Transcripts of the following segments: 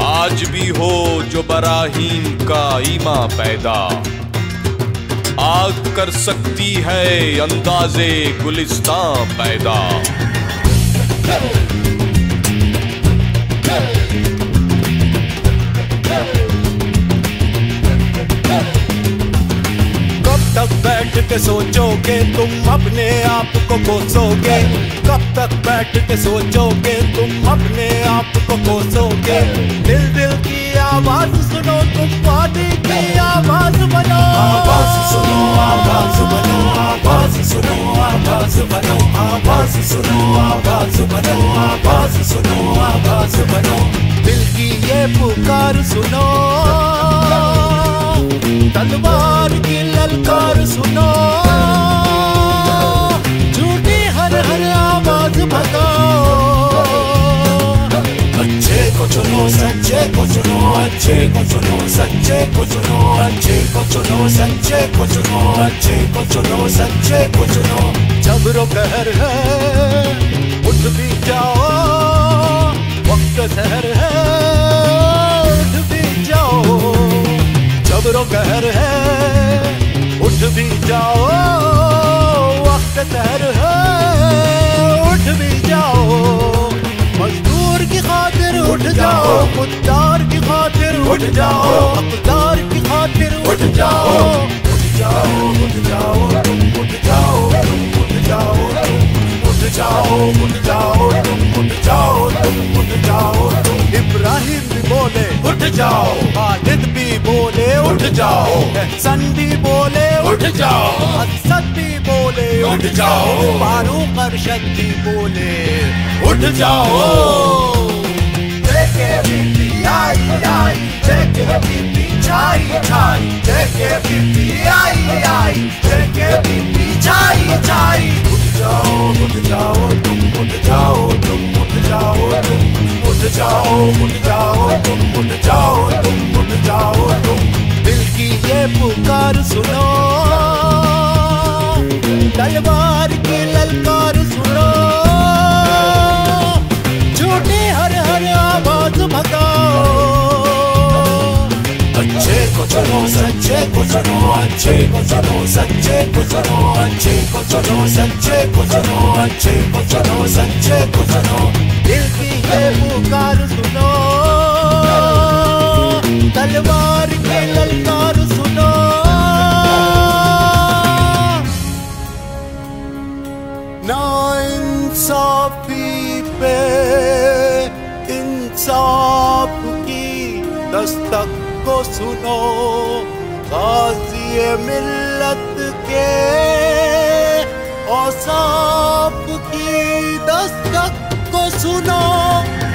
आज भी हो जो बराहीम का ईमा पैदा। आग कर सकती है अंदाजे गुलिस्तां पैदा। कब तक बैठ के सोचोगे तुम अपने आप को कोसोगे। कब तक बैठ के सोचोगे तुम अपने आप को कोसोगे। दिल दिल की आवाज़ सुनो तुम बॉडी की आवाज़ बनो। आवाज़ सुनो आवाज़ बनो आवाज़ सुनो आवाज़ बनो। आवाज़ सुनो आवाज़ बनो आवाज़ सुनो आवाज़ बनो। दिल की ये पुकार सुनो। तलवार की ललकार सुनो। झूठी हर हर आवाज़ भगाओ। अच्छे को चुनो, सच्चे को चुनो, अच्छे को चुनो, सच्चे को चुनो, अच्छे को चुनो, सच्चे को चुनो, अच्छे को चुनो, सच्चे को चुनो। जबरो कहर है, उठ भी जाओ। उठ जाओ। अकदार की खातिर उठ जाओ। उठ जाओ उठ जाओ तुम उठ जाओ तुम उठ जाओ उठ जाओ उठ जाओ तुम उठ जाओ तुम उठ जाओ। इब्राहिम भी बोले उठ जाओ। खालिद भी बोले उठ जाओ। सन भी बोले उठ जाओ। असद भी बोले उठ जाओ। फारूक अरशद भी बोले। उठ जाओ। JKPP, chai, chai, जाओ उठ जाओ तुम उठ जाओ तुम उठ जाओ तुम उठ जाओ उठ जाओ तुम उठ जाओ तुम उठ जाओ तुम दिल की ये पुकार सुनो। सच्चे को चुनो अच्छे को चुनो सच्चे को चुनो अच्छे को चुनो सच्चे को चुनो अच्छे को चुनो सच्चे को चुनो दिल की ये पुकार सुनो तलवार की ललकार सुनो ना इंसाफी पे इंसाफ की दस्तक को सुनो गाजी मिल्लत के औसाफ की दस्तक को सुनो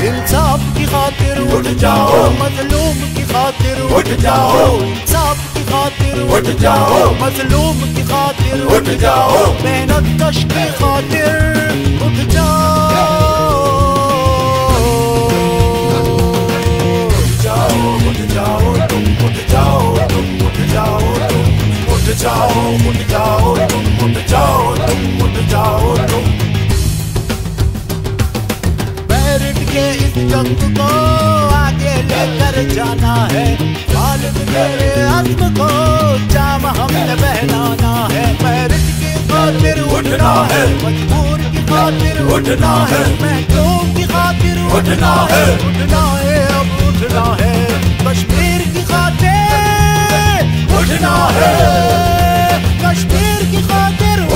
इंसाफ की खातिर उठ जाओ। मजलूम की खातिर उठ जाओ। इंसाफ की खातिर उठ जाओ। मजलूम की खातिर उठ जाओ। मेहनत कश की खातिर उठ जाओ तुम उठ जाओ तुम उठ जाओ तुम बैरट के इस को आगे लेकर जाना है खालिद मेरे अज़्म को जाम हमने बहनाना है बैरट की खातिर उठना है। मजबूर की खातिर उठना है। महकूम की खातिर उठना है। उठना है अब उठना है कश्मीर की खातिर उठना है।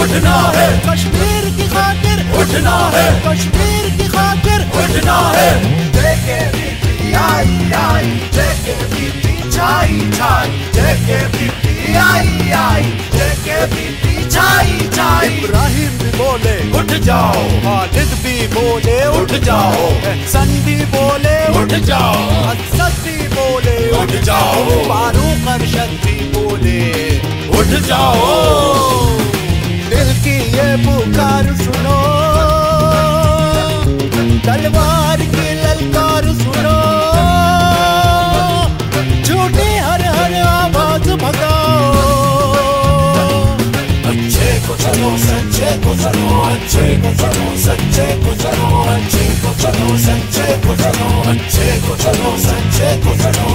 कश्मीर की खातिर उठना है। कश्मीर की खातिर उठना है। कश्मीर की खातिर उठना है. इब्राहिम भी बोले उठ जाओ। खालिद भी बोले उठ जाओ। सन भी बोले उठ जाओ। असद भी बोले उठ जाओ। फारूक अरशद भी बोले। उठ जाओ। je pukaru suno तलवार की ललकार सुनो झूठी हर हर आवाज भगाओ अच्छे को चलो सच्चे को चलो अच्छे को चलो सच्चे को चलो अच्छे को चलो सच्चे को चलो अच्छे को चलो सच्चे को चलो